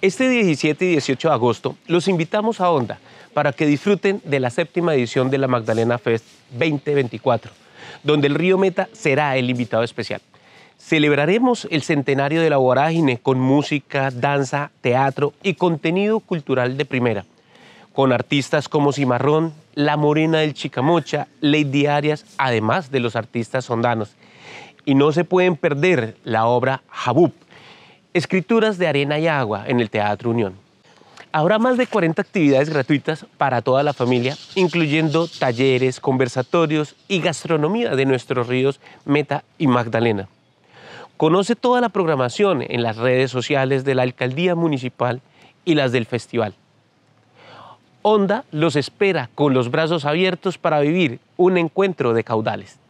Este 17 y 18 de agosto los invitamos a Onda para que disfruten de la séptima edición de la Magdalena Fest 2024, donde el Río Meta será el invitado especial. Celebraremos el centenario de la vorágine con música, danza, teatro y contenido cultural de primera, con artistas como Cimarrón, La Morena del Chicamocha, Lady Arias, además de los artistas ondanos. Y no se pueden perder la obra Jabub, Escrituras de Arena y Agua en el Teatro Unión. Habrá más de 40 actividades gratuitas para toda la familia, incluyendo talleres, conversatorios y gastronomía de nuestros ríos Meta y Magdalena. Conoce toda la programación en las redes sociales de la Alcaldía Municipal y las del festival. Onda los espera con los brazos abiertos para vivir un encuentro de caudales.